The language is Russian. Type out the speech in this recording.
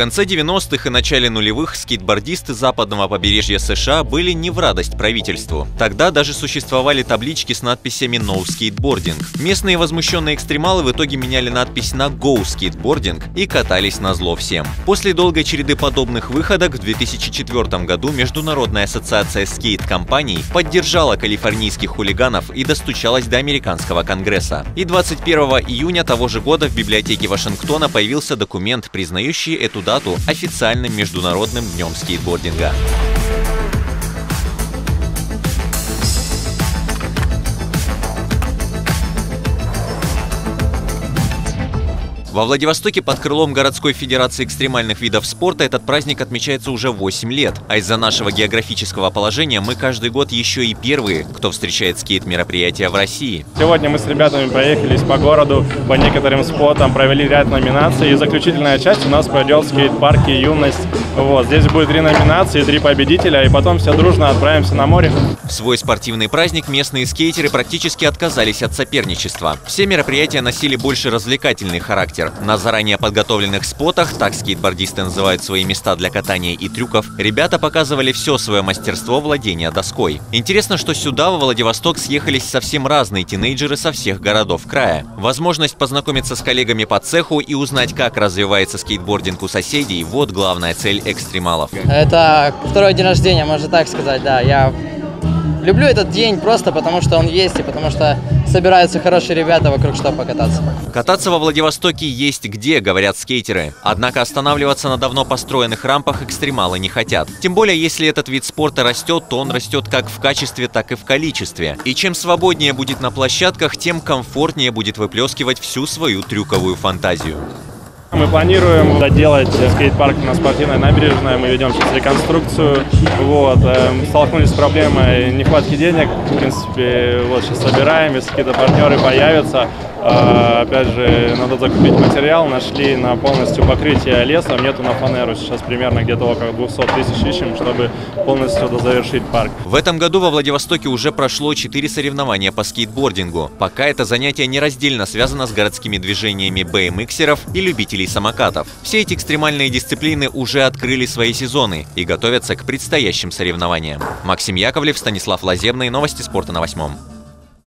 конце 90-х и начале нулевых скейтбордисты западного побережья США были не в радость правительству. Тогда даже существовали таблички с надписями «No Skateboarding». Местные возмущенные экстремалы в итоге меняли надпись на «Go Skateboarding» и катались на зло всем. После долгой череды подобных выходок в 2004 году Международная ассоциация скейт-компаний поддержала калифорнийских хулиганов и достучалась до американского конгресса. И 21 июня того же года в библиотеке Вашингтона появился документ, признающий эту дату официальным Международным днем скейтбординга. Во Владивостоке под крылом городской федерации экстремальных видов спорта этот праздник отмечается уже 8 лет, а из-за нашего географического положения мы каждый год еще и первые, кто встречает скейт-мероприятия в России. Сегодня мы с ребятами проехались по городу, по некоторым спотам, провели ряд номинаций, и заключительная часть у нас пройдет в скейт-парке «Юность». Вот, здесь будет три номинации, три победителя, и потом все дружно отправимся на море. В свой спортивный праздник местные скейтеры практически отказались от соперничества. Все мероприятия носили больше развлекательный характер характер. На заранее подготовленных спотах, так скейтбордисты называют свои места для катания и трюков, ребята показывали все свое мастерство владения доской. Интересно, что сюда, во Владивосток, съехались совсем разные тинейджеры со всех городов края. Возможность познакомиться с коллегами по цеху и узнать, как развивается скейтбординг у соседей – вот главная цель экстремалов. Это второй день рождения, можно так сказать, да. Я люблю этот день просто потому, что он есть и потому что собираются хорошие ребята вокруг, чтобы покататься. Кататься во Владивостоке есть где, говорят скейтеры. Однако останавливаться на давно построенных рампах экстремалы не хотят. Тем более, если этот вид спорта растет, то он растет как в качестве, так и в количестве. И чем свободнее будет на площадках, тем комфортнее будет выплескивать всю свою трюковую фантазию. Мы планируем доделать скейт-парк на спортивной набережной. Мы ведем сейчас реконструкцию. Вот. Эм, столкнулись с проблемой нехватки денег. В принципе, вот сейчас собираем, если какие-то партнеры появятся. А, опять же, надо закупить материал, нашли на полностью покрытие лесом, нету на фанеру. Сейчас примерно где-то около 200 тысяч ищем, чтобы полностью завершить парк. В этом году во Владивостоке уже прошло 4 соревнования по скейтбордингу. Пока это занятие нераздельно связано с городскими движениями BMXеров и любителей самокатов. Все эти экстремальные дисциплины уже открыли свои сезоны и готовятся к предстоящим соревнованиям. Максим Яковлев, Станислав Лазебный, Новости спорта на восьмом.